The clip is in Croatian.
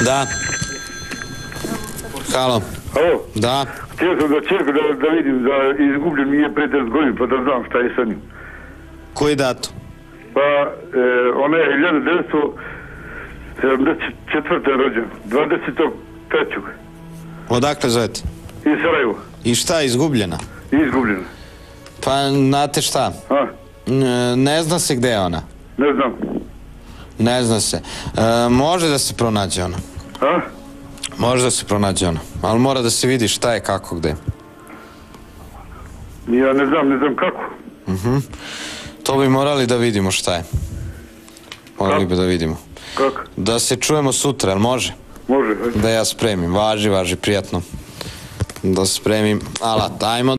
Da. Halo. Alo, Da. htio sam da čerku da, da vidim da izgubljen mi je pre 10 godina pa da znam šta je sa njim. Koji datum? Pa, e, ona je 1974. rođen, 23. Odakle zovete? iz Sarajevo, I šta je izgubljena? izgubljena. Pa, znate šta? A, Ne zna se gde je ona. ne znam. Ne zna se. E, može da se pronađe ona. A, Može da se pronađe ona. Ali mora da se vidi šta je, kako, gde. ja ne znam, ne znam kako. To bi morali da vidimo šta je. Morali bi da vidimo. Kako? Da se čujemo sutra, jel može? Može, ajde. Da ja spremim. Važi, važi, prijatno. Da spremim alat. Ajmo